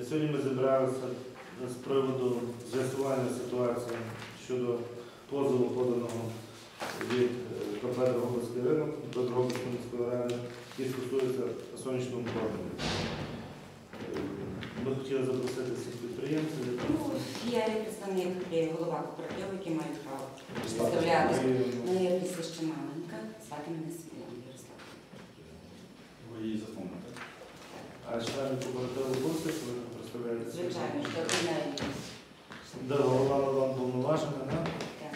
Е, Сьогодні ми зібралися з приводу з'ясування ситуації щодо позову поданого від е, КП Дрогобицький ринок до Дрогобицької міської ради, який стосується сонячного променю. Е, Ми хотіли запросити всіх підприємців. Ну, є представник голова кооперативу, який має право представляти. Ми- Моє прізвище Маленька, звати мене Світлана Ярославівна. Ви її засновника. А члени кооперативу курсу, що ви представляєте? Звичайно, що одне. Да, голова вам повноважена, так? Так.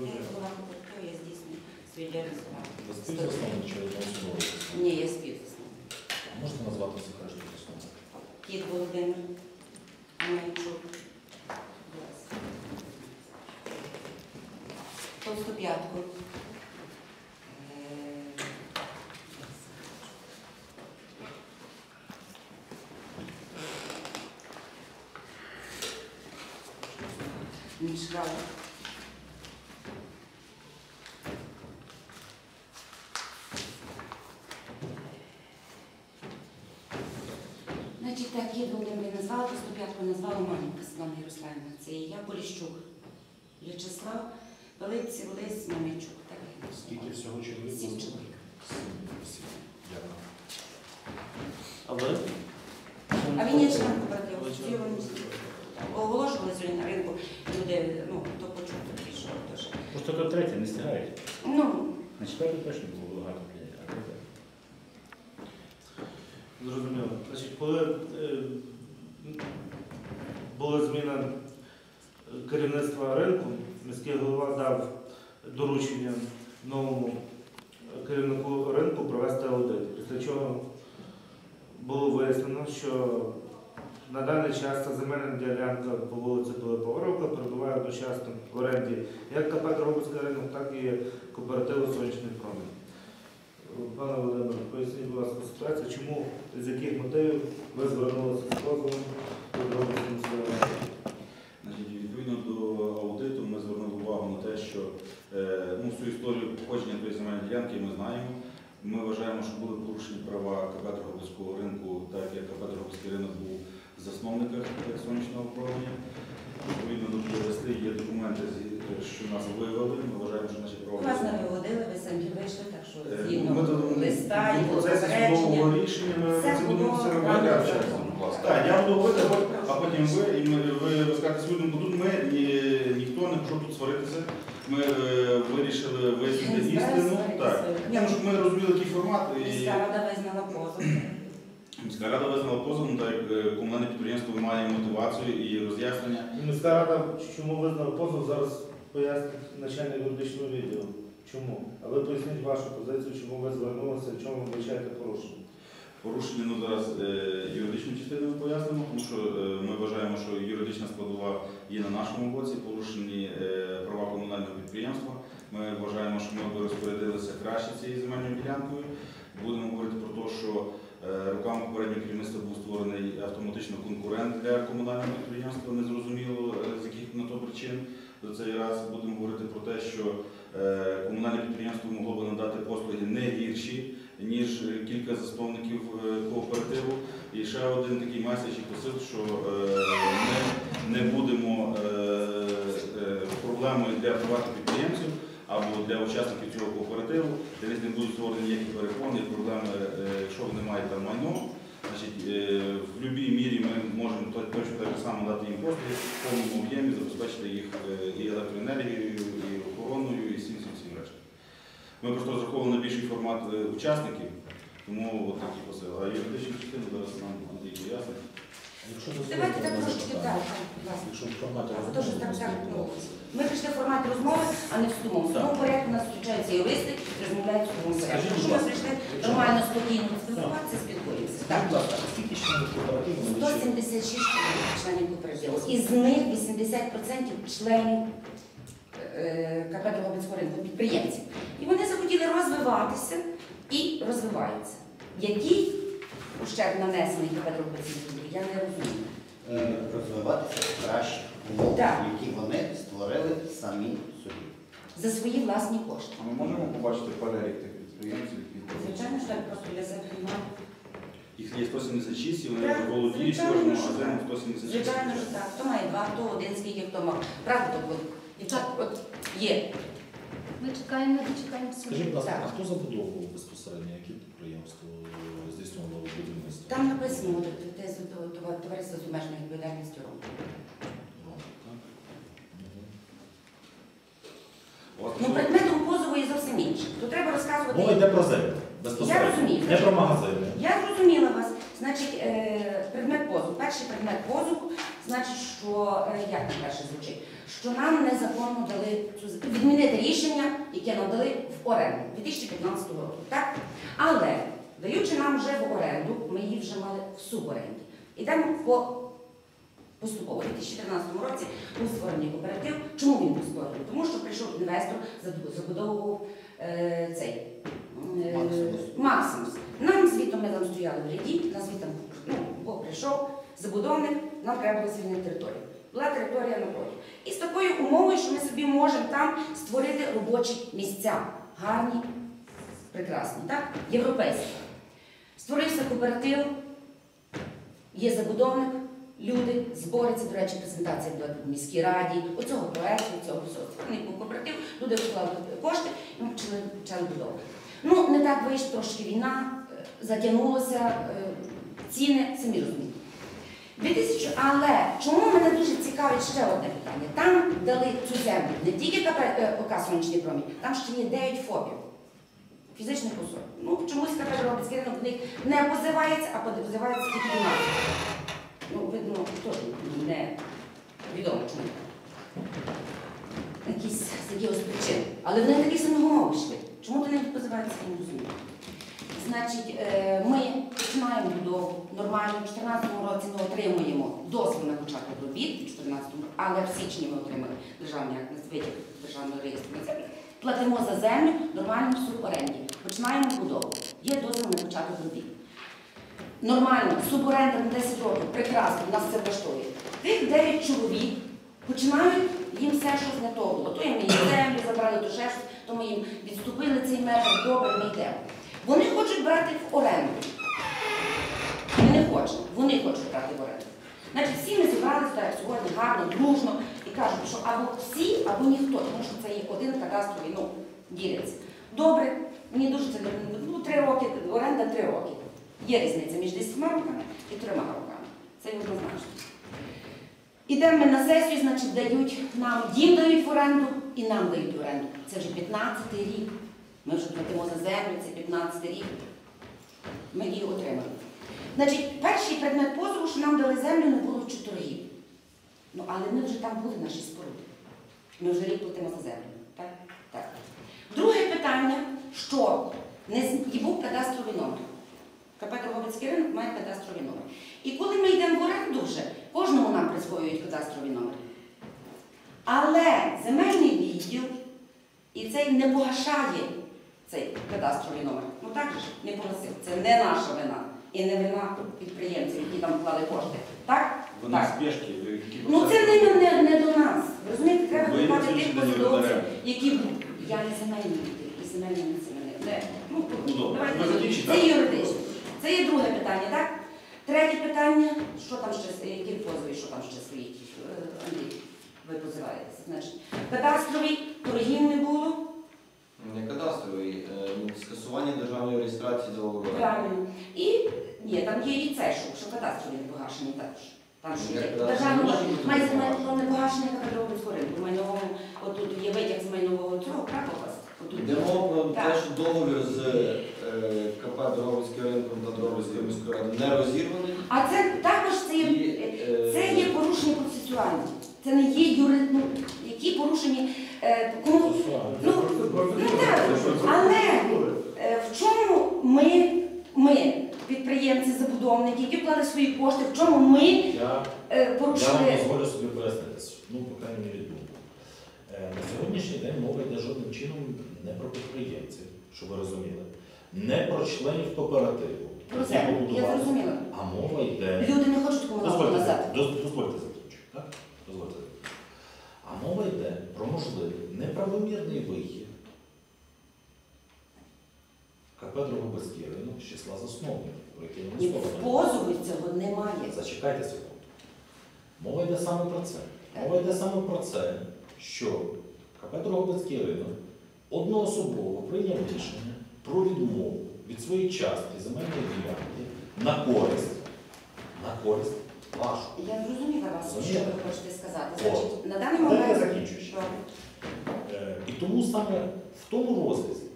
Я голова кооперативу, я здійснюю свій діяльність. Ви співзасновник чи одноособовий? Ні, я співзасновник. Можете назвати всіх решту засновник? Кіт Володимир Майчук. Товсту п'ятку. Мішка. Значить, так, Кіт Володимир назвала, товсту п'ятку назвала Манівка Світлана Ярославівна. Це і я Поліщук. В'ячеслав, Пилип, Лис, Мамичук. Я. Скільки всього чоловік? Сім чоловік. Сім. Дякую. А ви? А він є член кооперативу. Ви член кооперативу. Оголошували сьогодні на ринку. Люди, ну, хто почув, то пішов. Тож. Просто встигають. Ну, На четверту точно було багато людей. а третє- Зрозуміло. Значить, коли е, була зміна е, керівництва ринку, міський голова дав доручення новому е, керівнику ринку провести аудит. Після чого було вияснено, що на даний час ця земельна ділянка по вулиці Пилипа Орлика перебуває одночасно в оренді як КП Дрогобицький ринок, так і кооперативу Сонячний промінь. Пане Володимире, поясніть, будь ласка, ситуацію, чому, з яких мотивів ви звернулися з позовом до Дрогобицької міської? Значить, відповідно до аудиту ми звернули увагу на те, що е, ну, всю історію походження тої земельної ділянки ми знаємо. Ми вважаємо, що були порушені права КП Дрогобицького ринку, так як КП Дрогобицький ринок був засновником сонячного управління. Відповідно до листи є документи, що нас виявили. Ми вважаємо, що наші права. вас не виводили, ви самі вийшли, так що Е, згідно листа і процесі попередження. судового рішення ми це будемо все робити. Так, я буду говорити, а потім- а потім ви, і ми, ви розкажете свою думку. Тут ми ні, ніхто не прийшов тут сваритися. Ми е, вирішили вияснити істину. Так. Ні, ну, щоб ми розуміли, який формат. І Міська рада визнала позов. міська рада визнала позов, ну, так як е, комунальне підприємство має мотивацію і роз'яснення. Міська рада, чому визнала позов, зараз пояснить начальник юридичного відділу. Чому? А ви поясніть вашу позицію, чому ви звернулися, в чому ви вбачаєте порушення. Порушення ну, зараз е, юридичну частину ми пояснимо, тому що е, ми вважаємо, що юридична складова є на нашому боці, порушені е, права комунального підприємства. Ми вважаємо, що ми розпорядилися краще цією земельною ділянкою. Будемо говорити про те, що е, руками попереднього керівництва був створений автоматично конкурент для комунального підприємства, незрозуміло е, з яких на то причин. За цей раз будемо говорити про те, що комунальне підприємство могло би надати послуги не гірші, ніж кілька засновників кооперативу. І ще один такий меседж посил, що ми не будемо е, е, проблемою для приватних підприємців або для учасників цього кооперативу, де не будуть створені ніякі перепони проблеми, е, якщо вони мають там майно. В будь-якій мірі ми можемо точно так само дати їм послуги в повному об'ємі, забезпечити їх і електроенергією, і охороною, і всім всім всім решта. Ми просто розраховували на більший формат учасників, тому от такі посили. А юридичні частини зараз нам Андрій пояснить. Якщо Давайте так трошки далі. Якщо в форматі розмови, ну. Ми прийшли в форматі розмови, а не в судовому. В судовому порядку у нас зустрічаються юристи, розмовляють в судовому порядку. Якщо ми прийшли нормально, спокійно спілкуватися, спілкуємося. Так. Скільки членів кооперативу налічує? 176 членів кооперативу. Із них 80% членів е, КП Дрогобицького ринку, підприємців. І вони захотіли розвиватися і розвиваються. Який ущерб нанесений КП Дрогобицького ринку, я не розумію. розвиватися в кращих умовах, Так. які вони створили самі собі. За свої власні кошти. А ми можемо побачити перелік тих підприємців, які Звичайно, що я просто для себе немає. Їх є 176, і вони Так, володіють звичайно, що так. 176. Звичайно, що так. Хто має два, хто один, скільки хто мав. Правда, так от, дівчат, от є. Ми чекаємо, ми дочекаємо Скажіть, будь ласка, а хто забудовував безпосередньо, які підприємства е, здійснювало будівництво? Там написано те товариство з обмеженою відповідальністю РОМ. Роман, так? Мгм. У вас Ну, предметом позову є зовсім інше. То треба розказувати. Мова йде про землю. Я розумію. Не про магазини. Я зрозуміла вас. Значить, е, предмет позову. Перший предмет позову, значить, що е, як на перше звучить, що нам незаконно дали відмінити рішення, яке нам дали в оренду 2015 року. Так? Але даючи нам вже в оренду, ми її вже мали в суборенді. Ідемо по поступово. У 2014 році був створений кооператив. Чому він був створений? Тому що прийшов інвестор, забудовував е, цей е, Максимус. Максимус. Нам звітом ми там стояли в ряді, нас звітом ну, Бог прийшов, забудовник, нам треба було звільнити територію. Була територія напроти. І з такою умовою, що ми собі можемо там створити робочі місця. Гарні, прекрасні, так? Європейські. Створився кооператив, є забудовник, люди, збориться, до речі, презентація була в міській раді, оцього проекту, цього всього. Кооператив, люди вклали кошти і ми почали, почали будовувати. Ну, не так вийшло, трошки війна, е, затягнулося, е, ціни, самі розумієте. 2000, але чому мене дуже цікавить ще одне питання? Там дали цю землю не тільки КП е, ОК «Сонячний промінь», там ще є 9 ФОПів фізичних особ. Ну, чомусь КП Робицький ринок в них не позивається, а позивається тільки до нас. Ну, видно, теж не відомо чому. Якісь з якихось причин. Але вони такі самі йшли. Чому то не позивається, я не розумію. Значить, е, ми починаємо будову нормально. У 2014 році ми отримуємо дозвіл на початок робіт, у 2014 році, але в січні ми отримали державний акт на витяг державного реєстру. Платимо за землю нормально в суборенді. Починаємо будову. Є дозвіл на початок робіт. Нормально, суборенда на 10 років, прекрасно, нас це влаштовує. Тих 9 чоловік починають їм все, що не то було. То їм їм землю забрали, то ще щось, то ми їм відступили цей метр, добре, ми йдемо. Вони хочуть брати в оренду. Ми не хочемо, вони хочуть брати в оренду. Значить, всі ми зібралися сьогодні гарно, дружно і кажуть, що або всі, або ніхто, тому що це є один кадастровий ну, ділянці. Добре, мені дуже це не ну, три роки, оренда три роки. Є різниця між 10 роками і трьома роками. Це однозначно. Ідемо ми на сесію, значить, дають нам, їм дають в оренду і нам дають в оренду. Це вже 15-й рік. Ми вже платимо за землю, це 15 рік. Ми її отримали. Значить, перший предмет позову, що нам дали землю, не було чи торгів. Ну, але ми вже там були наші споруди. Ми вже рік платимо за землю. Так? Так. Друге питання, що не і був кадастровий номер. КП Дрогобицький ринок має кадастровий номер. І коли ми йдемо в оренду вже, кожному нам присвоюють кадастровий номер. Але земельний відділ і цей не погашає цей кадастровий номер. Ну так же ж не погасив. Це не наша вина. І не вина підприємців, які там вклали кошти. Так? Вони Так. спешки, які Ну це не, не, не до нас. Розумієте, треба Ви дбати тих сьогоднішній день посадовців, які. Я не земельний відділ, і земельний не земельний. Не. Ну, Ну, добре. давайте Ви закінчите, Це так? юридично. Це є друге питання, так? Третє питання, що там ще, які позови, що там ще стоїть? Е, Андрій, ви позиваєтеся. Значить, кадастровий, торгів не було. Не кадастровий, е, скасування державної реєстрації договору. Правильно. І ні, там є і це, що, що кадастрові не погашені також. Там що є державного можуть бути має погашені? земельного не погашення ринку. Майновому, отут є витяг з майнового цього, правда у вас? Отут. Йде мова про те, що договір з е, КП Дробицьким ринком та Дробицькою міською радою не розірваний. А це також це є, І, е, це є порушення процесуальні. Це не є юри, ну, які порушені. Е, кому, ну, ну але е, в чому ми, ми, підприємці, забудовники, які вклали свої кошти, в чому ми Я, е, я вам дозволю собі пояснити, ну, по крайній мірі, думку. Е, На сьогоднішній день мова йде жодним чином не про підприємців, щоб ви розуміли, не про членів кооперативу. Про це я зрозуміла. А мова йде. Люди не хочуть комуналку Дозвольте, назад. доз- дозвольте закінчити, так? Дозвольте. А мова йде про можливий неправомірний вихід КП Дрогобицький з числа засновників про який І ми в слово позові цього немає. Зачекайте секунду. Мова йде саме про це. Мова йде саме про це, що КП Дрогобицький одноособово прийняв рішення про відмову від своєї частки земельної ділянки на користь, на користь вашу. Я зрозуміла вас, що ви хочете сказати. Значить, на даний Дайте я момент закінчу ще. Е, І тому саме в тому розрізі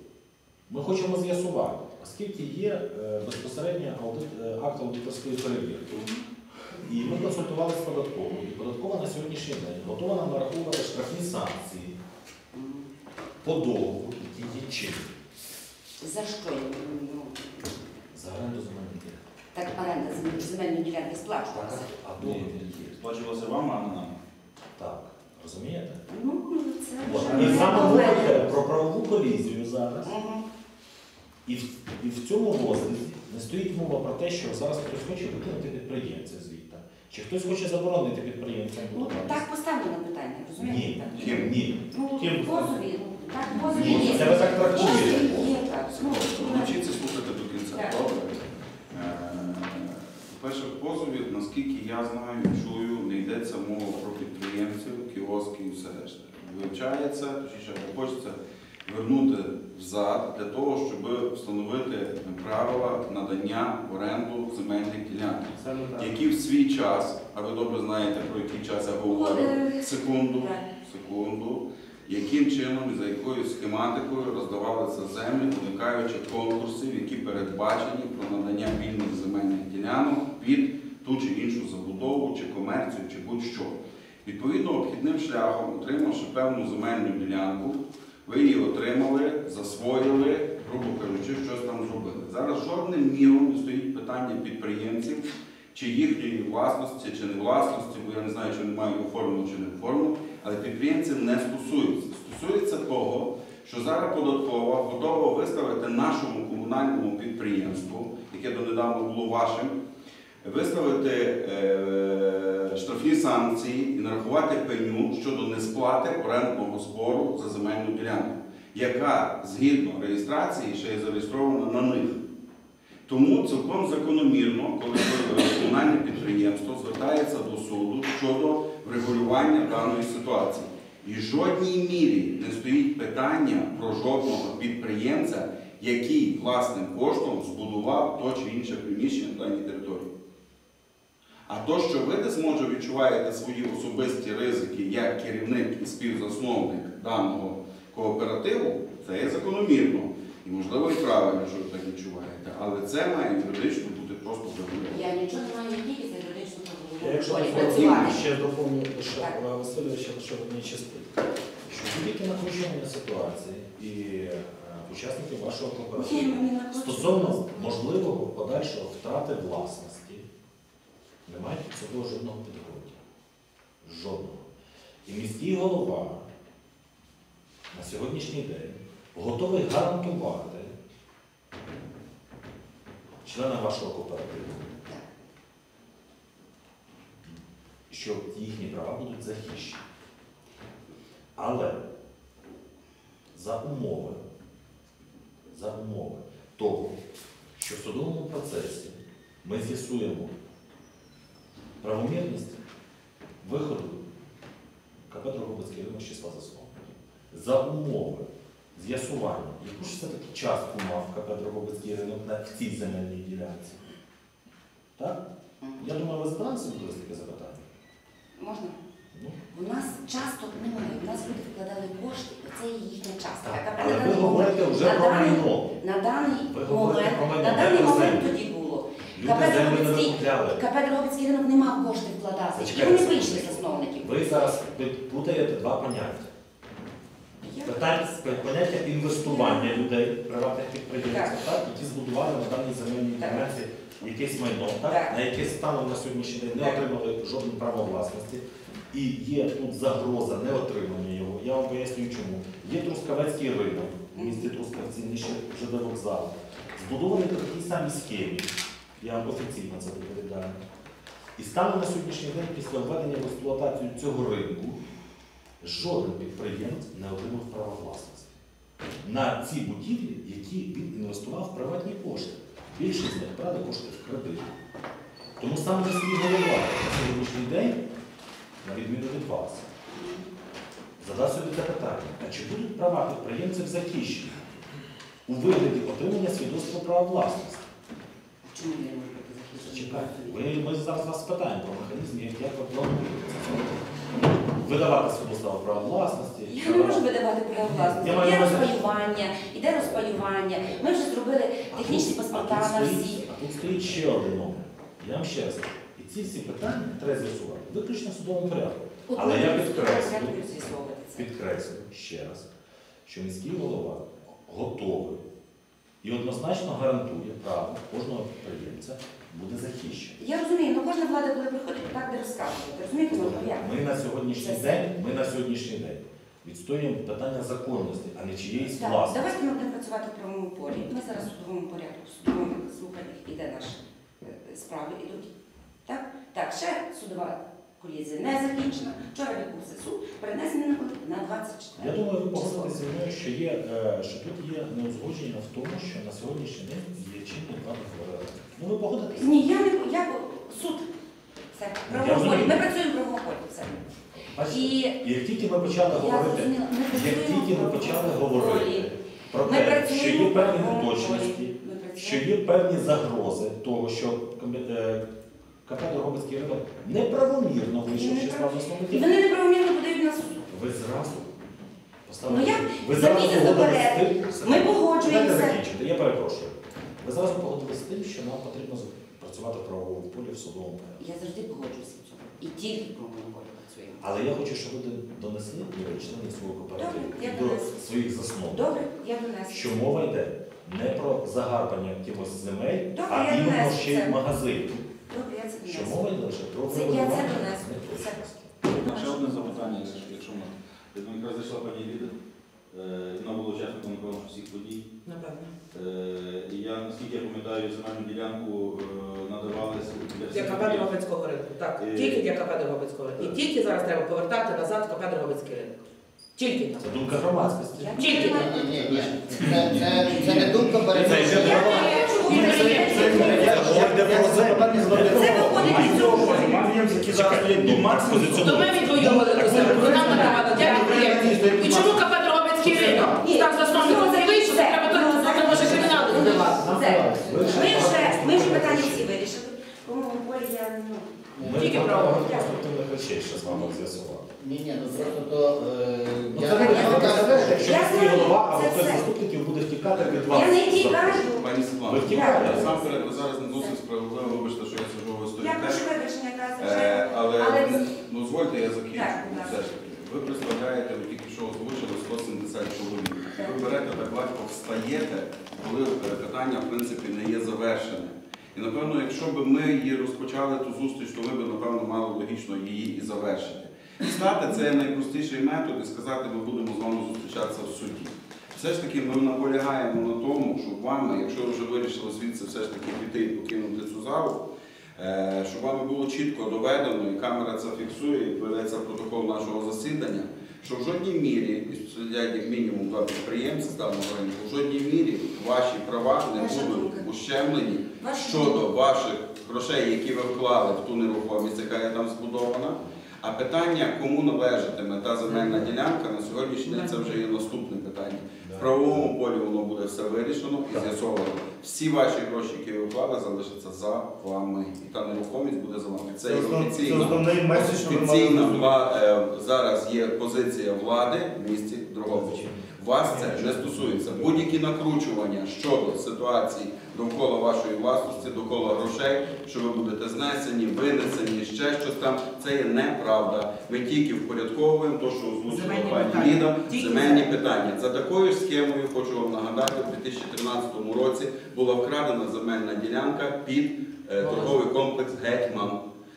ми хочемо з'ясувати, оскільки є е, безпосередньо аудит, е, акт аудиторської перевірки. І ми консультувалися з податковою, і податкова на сьогоднішній день готова нам нараховувати штрафні санкції по договору, які є чинні За що? Ну, за оренду земельних ділянок. так оренда зем- земельної ділянки сплачувалася. А договір є. Сплачувалося вам, а не нам. Так, розумієте? Ну, це вже І саме йде про правову колізію зараз. Мгм. І в, і в цьому розрізі не стоїть мова про те, що зараз хтось хоче викинути підприємця звідти. Чи хтось хоче заборонити підприємцям Ну, так поставлено питання, розумієте? Ні. Ким? ні. Ну, Ким? позові, ну, так, позові є. це ви так трактуєте. Позові є, так. Ну, Навчіться слухати до кінця. Добре. Е, По-перше, в позові, наскільки я знаю, чую, не йдеться мова про підприємців, кіоски і все решта. Вивчається, точніше, хочеться вернути взад для того, щоб встановити правила надання в оренду земельних ділянок, які в свій час, а ви добре знаєте, про який час я говорю, секунду, секунду, яким чином і за якою схематикою роздавалися землі, уникаючи конкурсів, які передбачені про надання вільних земельних ділянок під ту чи іншу забудову, чи комерцію, чи будь-що. Відповідно, обхідним шляхом, отримавши певну земельну ділянку, ви її отримали, засвоїли, грубо кажучи, щось там зробили. Зараз жодним міром не стоїть питання підприємців, чи їхньої власності, чи не власності, бо я не знаю, чи немає оформлено, чи не оформлено, але підприємців не стосується. Стосується того, що зараз податкова готова виставити нашому комунальному підприємству, яке донедавна було вашим, виставити е, санкції і нарахувати пеню щодо несплати орендного збору за земельну ділянку, яка згідно реєстрації ще є зареєстрована на них. Тому цілком закономірно, коли комунальне підприємство звертається до суду щодо врегулювання даної ситуації. І в жодній мірі не стоїть питання про жодного підприємця, який власним коштом збудував то чи інше приміщення на даній території. А то, що ви десь може відчуваєте свої особисті ризики як керівник і співзасновник даного кооперативу, це є закономірно. І можливо і правильно, що ви так відчуваєте, але це має юридично бути просто. Я нічого не маю тільки за юридичну Я якщо полі ще доповню лише. Олега Васильовича лише в одній частині. Що будь-яке накручування ситуації і е, учасників вашого кооперативу стосовно можливого подальшого втрати власності не мають під собою жодного підґрунтя. Жодного. І міський голова на сьогоднішній день готовий гарантувати членам вашого кооперативу, що їхні права будуть захищені. Але за умови, за умови того, що в судовому процесі ми з'ясуємо правомірність виходу КП Дрогобицький ринок з числа засновників. За умови з'ясування, яку ж все-таки частку мав КП Дрогобицький ринок на в цій земельній ділянці. Так? Я думаю, ви задали собі колись таке запитання. Можна? Ну, У нас часто немає. У нас люди вкладали кошти, і це є їхня частка. так. Але ви говорите вже про майно. На даний Ви говорите момент, про майно, на тоді було. Люди КП землю не Дрогобицький- викупляли. КП Дрогобицький ринок не мав коштів вкладати. І Зачекайте вони вийшли засновників. Ви зараз плутаєте два поняття. Я- Питання поняття інвестування людей, приватних підприємців, так, які збудували на даній земельній Так. ділянці якесь майно, так, Так. на яке станом на сьогоднішній день не Так. отримали жодного права власності. І є тут загроза неотримання його. Я вам пояснюю чому. Є Трускавецький ринок, в місті Трускавці, нижче ЖД вокзал. Збудований по такій самій схемі. Я офіційно це доповідаю. І станом на сьогоднішній день після введення в експлуатацію цього ринку жоден підприємець не отримав права власності на ці будівлі, які він інвестував в приватні кошти. Більшість з них брали кошти в кредит. Тому саме міський голова на сьогоднішній день, на відміну від вас, задав собі це питання, а чи будуть права підприємців захищені у вигляді отримання свідоцтва права власності? Чому не можу бути ви, ми зараз вас спитаємо про механізм, як, ви плануєте. Видавати свідоцтва права власності. Я не можу видавати право власності. Я маю Є на увазі- розпаювання, іде розпаювання. Ми вже зробили технічні паспорта на всі. А тут стоїть ще один момент. Я вам ще раз кажу. І ці всі питання треба з'ясувати виключно в судовому порядку. От Але ми я будемо підкреслю, з'ясовувати це. підкреслю ще раз, що міський голова готовий і однозначно гарантує право кожного підприємця буде захищений. Я розумію, ну кожна влада, коли приходить, так де розказує. Розумієте, як? Ми на сьогоднішній день, ми на сьогоднішній день відстоюємо питання законності, а не чиєїсь Так, власності. давайте ми будемо працювати в правовому полі. Ми зараз в судовому порядку, в судовому слуханнях іде наші е, справи ідуть. Так? Так, ще судова колізія не закінчена. Вчора відбувся суд, перенесений на коли? на 24 Я думаю, ви погодитеся зі мною, що є, е, що тут є неузгодження в тому, що на сьогоднішній день є два договори. Ну ви погодитеся? Ні, я не я суд. Це розумію. Ми працюємо в правовому. Все. І як тільки ми почали говорити, як тільки ми почали говорити про те, що є певні неточності, працюємо. що є певні загрози того, що е, КП Дрогобицький ринок неправомірно вийшов з числа І засновників, вони неправомірно подають на суд. ви зразу Ну поставили. як? Ви За зразу місяць погодились з тим, Ми Дайте погоджуємося. закінчити, я перепрошую. Ви зразу погодилися з тим, що нам потрібно працювати в правовому полі в судовому порядку. Я завжди погоджуюся в цьому. І тільки в правовому полі працюємо. Але я хочу, щоб ви донесли до членів свого кооперативу Добре, я до донесу. своїх засновників, Добре, я донесу. що мова йде не про загарбання якихось земель, Добре, а я іменно донесу ще й це. магазинів. Добре, я це Що донесу. мова йде лише про Це- я це врегулювання донесу. неточності. Ще одне запитання, якщо можна. Я думаю, якраз зайшла пані Ліда. Е, Вона була учасником, напевно, всіх подій. Напевно. Е, І я, наскільки я пам'ятаю, земельну ділянку е, надавалися для Для всіх КП підприємств. Дрогобицького ринку. Так, Е, тільки для КП Дрогобицького ринку. І так. тільки зараз треба повертати назад КП Дрогобицький ринок. Тільки там. Це думка громадськості. Я Тільки. не Ні, ні, ні. Це, це, це не думка Це перед йде Я про- це- виходить із цього. до То ми відвоювали нам надавали для підприємців. І чому КП Дрогобицький ринок? Там засновником не вийшов, треба це може кримінал. Все. Ми вже, питання всі вирішили. В правовому полі я, ну, Тільки право. речей ще з вами з'ясувати. Ні, ні, ну просто то... е, Ну, я- знаю, це все. Заступників від вас. я не тікаю. Пані Ви Світлана, втікаєте. насамперед, ви зараз не зовсім справедливо, вибачте, що я сижу ви Я прошу вибачення, якраз Е. Але, Але ну, дозвольте, я закінчу. Так, будь ласка. Ж таки. Ви представляєте, ви тільки що озвучили 170 чоловік. Так. Ви берете так легко встаєте, коли е, питання, в принципі, не є завершене. І напевно, якщо б ми її розпочали ту зустріч, то ви б, напевно, мали логічно її і завершити. Стати це найпростіший метод і сказати, ми будемо з вами зустрічатися в суді. Все ж таки ми наполягаємо на тому, щоб вами, якщо ви вже вирішили звідси все ж таки піти і покинути цю залу, е, щоб вами було чітко доведено, і камера це фіксує, і передається протокол нашого засідання, що в жодній мірі, і сидять як мінімум два підприємці з даного ринку, в жодній мірі ваші права не Ваша будуть думка. ущемлені Ваша щодо ваших грошей, які ви вклали в ту нерухомість, яка є там збудована. А питання, кому належатиме та земельна ділянка, на сьогоднішній день це вже є наступне питання. В правовому полі воно буде все вирішено і з'ясовано. Всі ваші гроші, які ви вклали, залишаться за вами. І та нерухомість буде за вами. Це офіційно. це зрозуміти. вла- е, зараз є позиція влади в місті Дрогобичі. Вас це не стосується. Будь-які накручування щодо ситуації довкола вашої власності, довкола грошей, що ви будете знесені, винесені, ще щось там, це є неправда. Ми тільки впорядковуємо те, що озвучила пані. Ліда, земельні питання. За такою ж схемою, хочу вам нагадати, у 2013 році була вкрадена земельна ділянка під е, торговий комплекс Гетьман.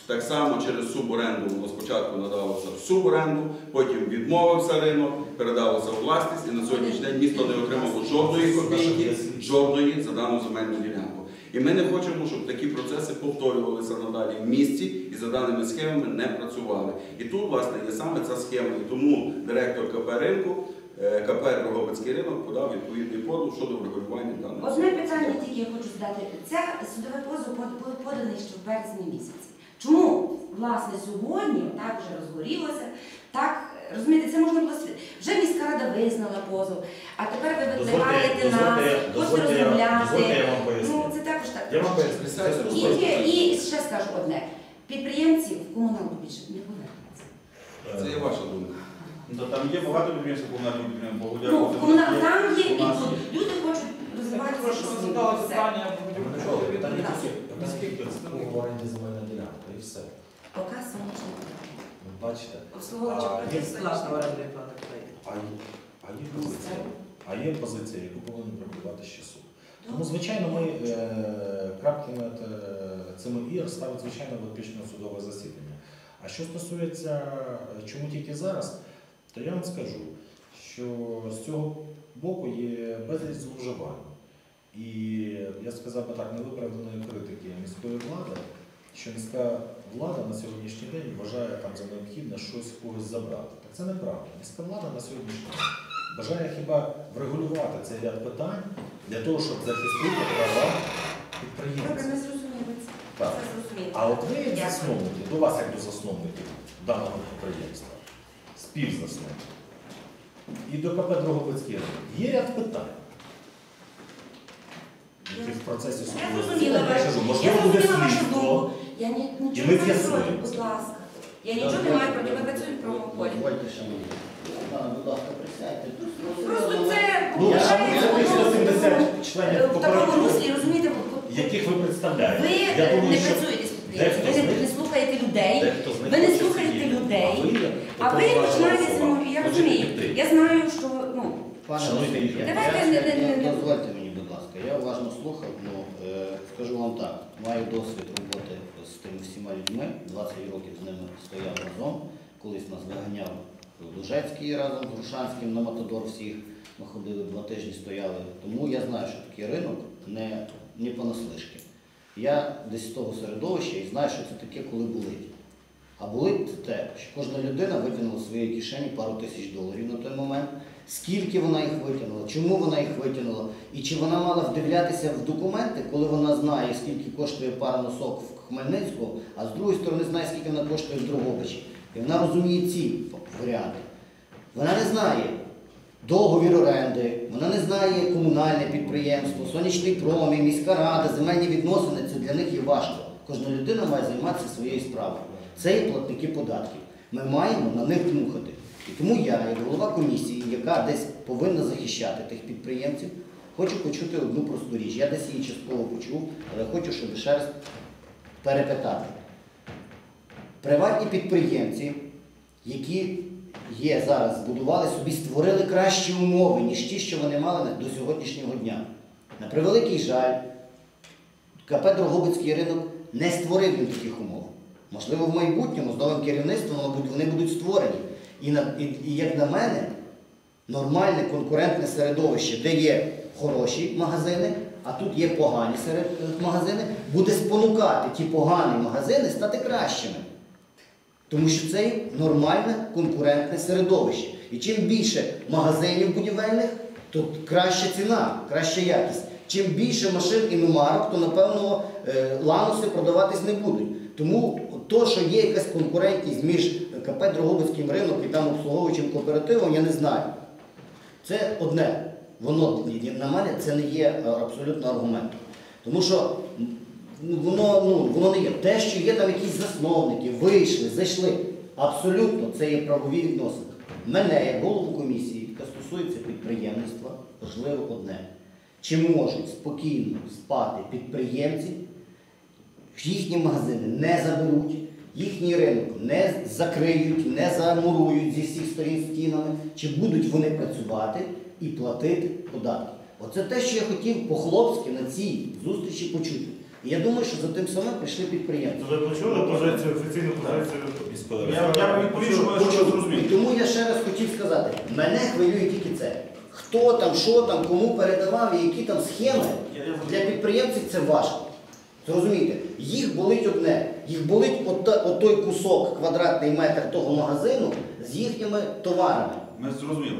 Так само через суборенду воно спочатку надавалося в суборенду, потім відмовився ринок, передалося у власність, і на сьогоднішній день місто не отримало жодної копійки, жодної за дану земельну ділянку. І ми не хочемо, щоб такі процеси повторювалися надалі в місті і за даними схемами не працювали. І тут, власне, є саме ця схема. І тому директор КП ринку е, КП Дрогобицький ринок подав відповідний позов щодо врегулювання даного. Одне питання тільки я хочу задати. Ця судовий позов поданий ще в березні місяці. Чому, власне, сьогодні так вже розгорілося, так, розумієте, це можна було вже міська рада визнала позов, а тепер ви викликаєте нас, хочете розмовляти. я вам поясню. Ну, це також так. Я вам поясню. І, ще скажу одне. Підприємці в комуналку більше не повернуться. Це є ваша думка. Ну, Там є багато підприємств комунального підприємства, Богу Ну, комунал там є, і тут люди хочуть розвиватися. Прошу, ви задали питання, я Питання хотів тільки- відповідати. питання тільки в оренді земельна ділянка і все. Поки сонячний Ви Бачите? обслуговувача А, проти Класна оренда плата. А, є- а є позиція. А є позиція, яку повинен прокувати ще суд. Тому, звичайно, ми е, крапки над е, цими ігор ставить, звичайно, виключно судове засідання. А що стосується, е, чому тільки зараз, то я вам скажу, що з цього боку є безліч зловживань. І я сказав би так, невиправданої критики міської влади, що міська влада на сьогоднішній день вважає там за необхідне щось когось забрати. Так це неправда. Міська влада на сьогоднішній день бажає хіба врегулювати цей ряд питань для того, щоб захистити права підприємців. Так. А от ви як засновники, до вас як до засновників даного підприємства, співзасновників, і до КП Дрогобицький є ряд питань. Які в процесі Я судового зрозуміла я зрозуміла вашу думку. Я ні, І нічого ми не маю з'ясуємо. проти, будь ласка. Я нічого не маю проти, ми працюємо в правовому полі. Дозвольте, шановні. Пане, будь ласка, присядьте. Тут Просто це Ну, вважається, шановні, ви 170 ну, членів в такому кооперативу, руслі, розумієте, яких ви представляєте. ви Я е, думаю, не що працюєте з підприємцем, дехто ви не, них- не слухаєте людей, дехто з них ви не хоче слухаєте сидіти. людей. А ви, а ви починаєте зі я розумію. Я знаю, що, ну, Пане Шановні Василь, я- давайте я- не- не- не- не- дозвольте мені, будь ласка. Я уважно слухав, ну е, скажу вам так, маю досвід роботи з тими всіма людьми, 20 років з ними стояв разом, колись нас виганяв Лужецький разом з Рушанським на Матадор всіх. Ми ходили два тижні, стояли. Тому я знаю, що такий ринок не, не понаслишки. Я десь з того середовища і знаю, що це таке, коли болить. А болить те, що кожна людина витягнула з своєї кишені пару тисяч доларів на той момент. Скільки вона їх витягнула, чому вона їх витягнула, і чи вона мала вдивлятися в документи, коли вона знає, скільки коштує пара носок в Хмельницькому, а з другої сторони знає, скільки вона коштує в Дрогобичі. І вона розуміє ці варіанти. Вона не знає договір оренди, вона не знає комунальне підприємство, сонячний промі, міська рада, земельні відносини. Це для них є важко. Кожна людина має займатися своєю справою. Це є платники податків. Ми маємо на них дмухати. І тому я, як голова комісії, яка десь повинна захищати тих підприємців, хочу почути одну просту річ. Я десь її частково почув, але хочу, щоб ще раз перепитати. Приватні підприємці, які є зараз, збудували собі, створили кращі умови, ніж ті, що вони мали до сьогоднішнього дня. На превеликий жаль, КП Дрогобицький ринок не створив їм таких умов. Можливо, в майбутньому з новим керівництвом вони будуть створені. І, і як на мене, нормальне конкурентне середовище, де є хороші магазини, а тут є погані серед, е, магазини, буде спонукати ті погані магазини стати кращими. Тому що це нормальне конкурентне середовище. І чим більше магазинів будівельних, то краща ціна, краща якість. Чим більше машин іномарок, то напевно е, лануси продаватись не будуть. Тому то, що є якась конкурентність між КП Дрогобицьким ринком і там обслуговуючим кооперативом, я не знаю. Це одне. Воно на мене це не є е, абсолютно аргументом. Тому що воно, ну, воно не є. Те, що є там якісь засновники, вийшли, зайшли. Абсолютно це є правові відносини. Мене, як голову комісії, яка стосується підприємництва, важливо одне. Чи можуть спокійно спати підприємці, їхні магазини не заберуть, їхній ринок не закриють, не замурують зі всіх сторін стінами, чи будуть вони працювати і платити податки. Оце те, що я хотів по-хлопськи на цій зустрічі почути. І я думаю, що за тим самим прийшли підприємці. То ви почули позицію, офіційну позицію? Я, я відповім, що ви що І зрозуміли. тому я ще раз хотів сказати, мене хвилює тільки це. Хто там, що там, кому передавав і які там схеми, Я- я- для підприємців це важко. Зрозумієте, їх болить одне. Їх болить от, от кусок, квадратний метр того магазину з їхніми товарами. Ми зрозуміли.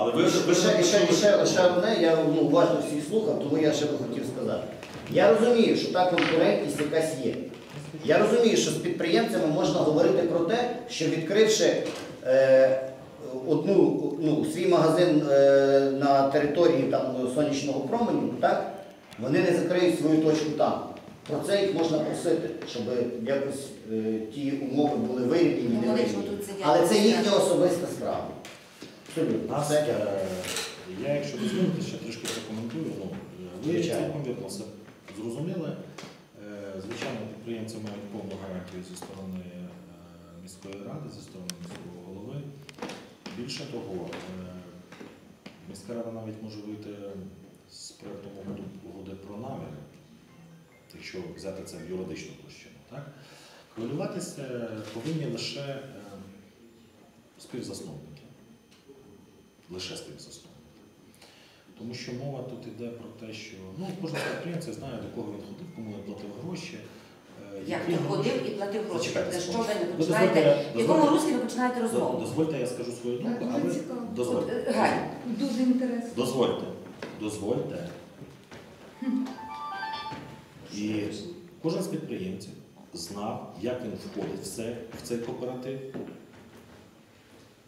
Але ви ще, ви ще, ще, ще, ще одне, я ну, уважно всіх слухав, тому я ще би хотів сказати. Я розумію, що та конкурентність якась є. Я розумію, що з підприємцями можна говорити про те, що відкривши е, одну, ну, свій магазин е, на території там, сонячного променю, так, вони не закриють свою точку там. Про це їх можна просити, щоб якось е, ті умови були вирівняні, не вирівняні. Але це їхня особиста справа. Абсолютно. Нас, е, я, якщо дозволите, ще трішки прокоментую. Ну, е, ви цілком вірно зрозуміли. Е, Звичайно, підприємці мають повну гарантію зі сторони міської ради, зі сторони міського голови. Більше того, міська рада навіть може вийти з проєктом угоди, про наміри, якщо взяти це в юридичну площину. Так? Хвилюватися повинні лише співзасновники лише співзасновники. Тому що мова тут йде про те, що ну, кожен підприємець знає, до кого він ходив, кому він платив гроші. е, Як ти ходив і платив гроші? За що ви не починаєте? В якому дозвольте. руслі ви починаєте розмову? Дозвольте, я скажу свою думку, а ви дозвольте. Е, Дуже інтересно. Дозвольте. Дозвольте. І кожен з підприємців знав, як він входить в цей кооператив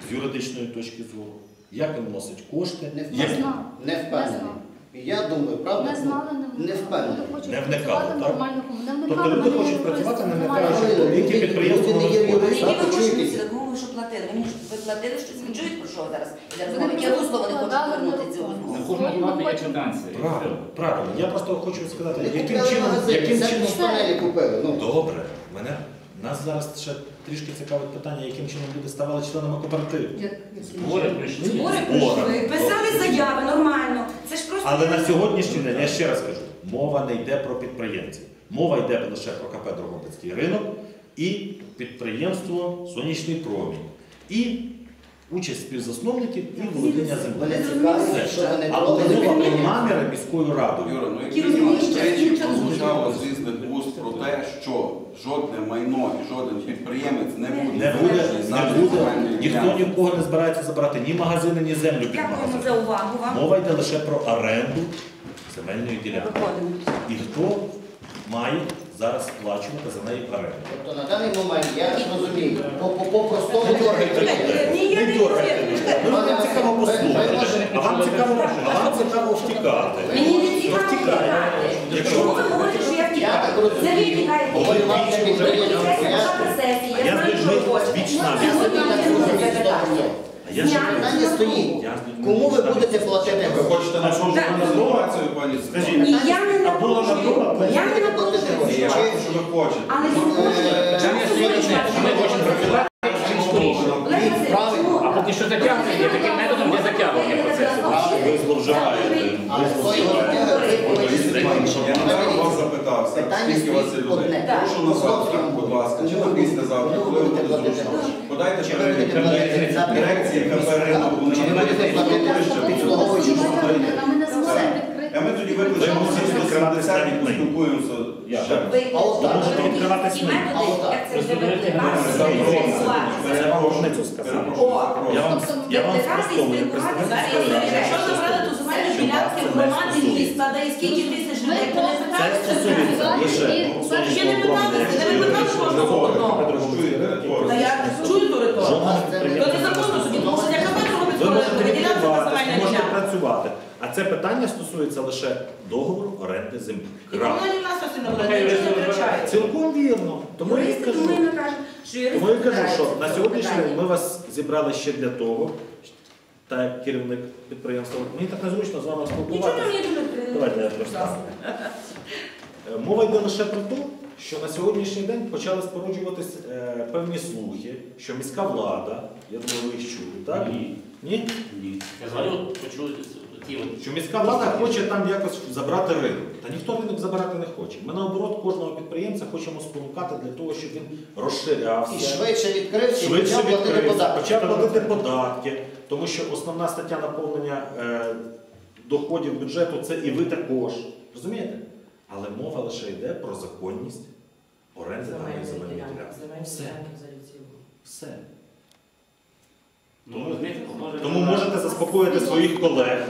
з юридичної точки зору, як він вносить кошти, Не як Не. Не Не впевнений. Я думаю, правда? Не знали, не не впевнений. Не вникали, так? нормально, не вникали, Тобто люди хочуть працювати, не вникають, Але які люди- підприємства люди не є Ну, які ви хочете що платили? Мені ж ви платили щось, ви чуєте про що зараз? Вони. Я русло вони хочуть повернути на цю розмову. На кожного Сьогодні є хочемо- Правильно, правильно. Я просто хочу сказати, яким чином, яким чином панелі купили. Ну, Добре, мене нас зараз ще трішки цікавить питання, яким чином люди ставали членами кооперативу. Збори прийшли. Збори Збори. прийшли, писали заяви нормально. Це ж просто Але на сьогоднішній день, я ще раз кажу, мова не йде про підприємців. Мова йде лише про КП Дрогобицький ринок і підприємство Сонячний промінь. І участь співзасновників і володіння землі. Але мова про наміри міською радою. Юра, ну речі прозвучало з різних вуст про те, що жодне майно і жоден підприємець не буде Не буде, не буде, ніхто ділянкою. нікого не збирається забирати ні магазини, ні землю під Дякуємо магазин. за увагу вам. Мова йде лише про оренду земельної ділянки. І хто має зараз сплачувати за неї оренду? Тобто на даний момент, я розумію, по, по, по простому Ні, я Не не дергайте. Ну, Вам цікаво Ви- ви послухати, а вам цікаво, а вам цікаво втікати. Мені не цікаво втікайте. втікати. Якщо Чому ви говорите, що я Це знаю, що ви хочете. на сьогодні не це питання. Питання стоїть. Кому ви будете платити? Ви хочете напружувати Так. ситуацію, пані Скажіть, Ні, я не напружено? Я не бачу, що ви хочете. Але сьогодні, Ми хочемо працювати? Правильно. А поки що затягнення є таким затягування процесу. Ви зловживаєте. Але Я знімати. вас запитався, Питання скільки у вас є стоїть людей. одне. Прошу завтра, будь ласка, чи на післязавтра, коли ви будете зручно. Подайте Чи ви будете перелік платити за дирекції КП ринок, вони Чи ви будете платити підслуговуючу ми не зможемо. А ми тоді викличемо всі 170 і поспілкуємося. Ще. Ви так. можете відкривати сексуально. Я вам Я вам, спростовую. Якщо забрали ту земельну ділянку громади міста, де і скільки тисяч людей, то не Це питали, що стосується лише Ще не кожного одного. Та я чую ту риторику. То це собі, тому що яка метро Ви можете працювати. А це питання стосується лише договору оренди землі. І власності не нічого не ви. Цілком вірно. Тому я і юристи, кажу. тому ми кажемо, що юристи Тому я кажу, що на сьогоднішній день ми вас зібрали ще для того, та як керівник підприємства. Мені так незручно з вами Нічого спілкуватися. мені дуже Давайте я будь Е, Мова йде лише про те, що на сьогоднішній день почали споруджуватись е, певні слухи, що міська влада, я думаю, ви їх чули, так? Ні. Ні? Ні. Я взагалі почули от Що міська влада хоче там якось забрати ринок. Та ніхто ринок забирати не хоче. Ми наоборот кожного підприємця хочемо спонукати для того, щоб він розширявся. І швидше відкрився Швидше почав платити податки. почав платити податки, тому що основна стаття наповнення е, доходів бюджету це і ви також. Розумієте? Але мова лише йде про законність оренди даної земельної ділянки. Все. Все. Ну, може- Тому можете заспокоїти своїх колег.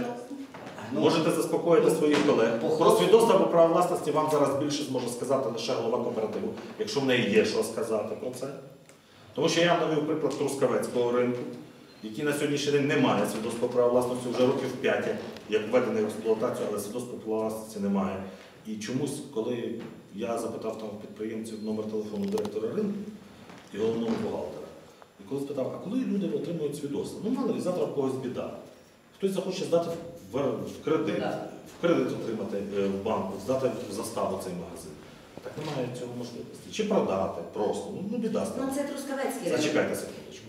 Ну, Можете заспокоїти своїх колег. По Про свідоцтво про право власності вам зараз більше зможе сказати лише голова кооперативу, якщо в неї є що сказати про це. Тому що я навів приклад Трускавецького ринку, який на сьогоднішній день не має свідоцтва про право власності вже років 5, як введений в експлуатацію, але свідоцтва про право власності немає. І чомусь, коли я запитав там підприємців номер телефону директора ринку і головного бухгалтера, і коли спитав, а коли люди отримують свідоцтво? Ну, мало ли, завтра в когось біда. Хтось захоче здати в, кредит, в кредит отримати е, в банку, здати в заставу цей магазин. Так немає цього можливості. Чи продати просто. Ну, ну біда стала. Ну це Трускавецький район. Зачекайте секундочку.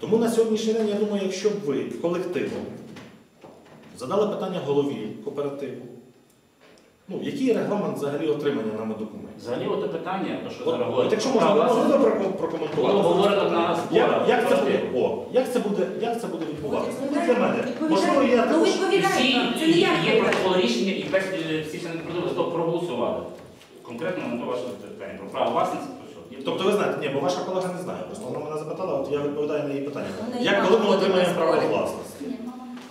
Тому на сьогоднішній день, я думаю, якщо б ви колективом задали питання голові кооперативу, ну, який регламент взагалі отримання нами документів? Взагалі, оте питання, то, що От, зараз от говорить, якщо можна, ви власності, прокоментувати? Говорено на Як, зборах. як, це буде, о, як, це буде, як це буде відбуватися? Ну, для мене. Можливо, я ну, також... Всі Це не я є протокол рішення і без е, всі члени продовжили проголосували. Конкретно на ваше питання про право власності, про що? Є Тобто ви знаєте, ні, бо ваша колега не знає. Просто вона мене запитала, от я відповідаю на її питання. Вона Як коли ми мама отримаємо право власності?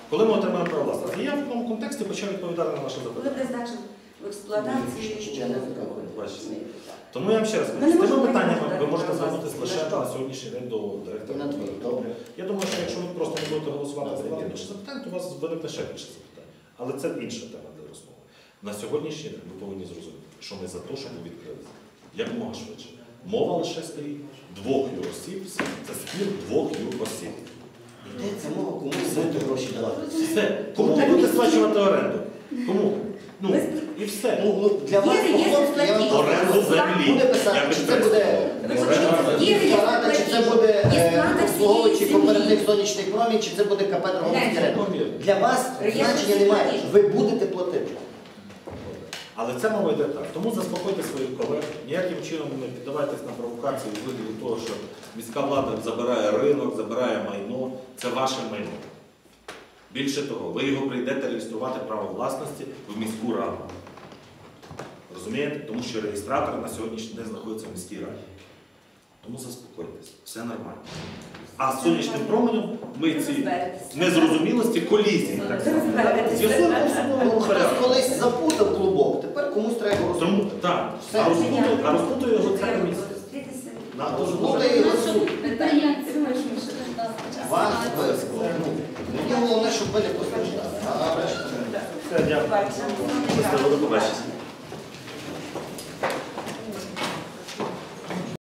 Коли ми отримаємо право власності? І я в тому контексті почав відповідати на ваше запитання. буде здача в експлуатацію, Ще не закрили. Тому я вам ще раз Ми кажу, з тими питаннями ви можете звернутися лише на сьогоднішній день до директора. Я думаю, що якщо ви просто не будете голосувати за два більше запитань, то у вас виникне ще більше запитань. Але це інша тема для розмови. На сьогоднішній день ви повинні зрозуміти, що ми за те, щоб ви відкрилися. Якомога швидше. Мова лише стоїть двох юросіб, це спір двох юросіб. Йдеться мова, кому будете гроші давати. Все. Кому ви будете сплачувати оренду? Кому? Ну, і все. Ну, ну, для вас, Є, є по-хлопськи, я вам. Оренду землі. буде Я писати, чи це підкреслюю. буде Є, є Порада, чи це буде Є е, всієї обслуговуючий землі. кооператив сонячний промінь, чи це буде КП Дрогобицький ринок. Для вас Реєстр значення немає. Ви будете платити. Але це мова йде так. Тому заспокойте своїх колег, ніяким чином не піддавайтесь на провокації в вигляді того, що міська влада забирає ринок, забирає майно. Це ваше майно. Більше того, ви його прийдете реєструвати право власності в міську раду. Розумієте? Тому що реєстратори на сьогоднішній день знаходяться в міській раді. Тому заспокойтесь, все нормально. А з сонячним променем ми ці незрозумілості колізії так з'ясуємо Хтось порядку. колись запутав клубок, тепер комусь треба його розпутати. так, а розпутує, його це теж Розпутає його суд. Вас обов'язково. Мені головне, щоб ви не постраждали. Все, дякую. До побачення.